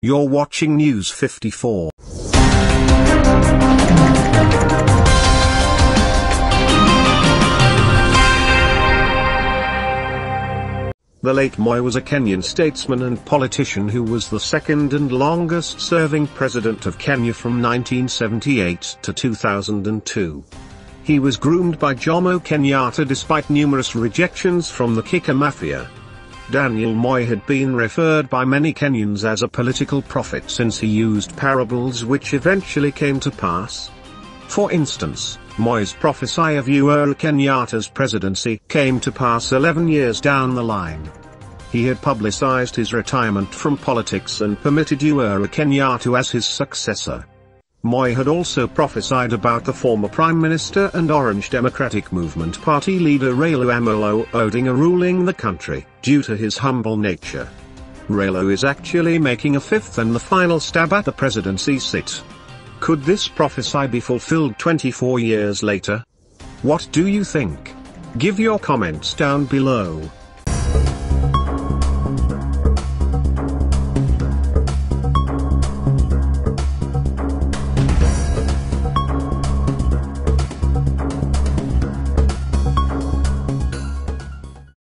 You're watching News 54. The late Moi was a Kenyan statesman and politician who was the second and longest serving president of Kenya from 1978 to 2002. He was groomed by Jomo Kenyatta despite numerous rejections from the Kika Mafia. Daniel Moi had been referred by many Kenyans as a political prophet since he used parables which eventually came to pass. For instance, Moi's prophecy of Uhuru Kenyatta's presidency came to pass 11 years down the line. He had publicized his retirement from politics and permitted Uhuru Kenyatta as his successor. Moi had also prophesied about the former Prime Minister and Orange Democratic Movement Party leader Raila Amolo Odinga ruling the country, due to his humble nature. Raila is actually making a fifth and the final stab at the presidency sit. Could this prophecy be fulfilled 24 years later? What do you think? Give your comments down below.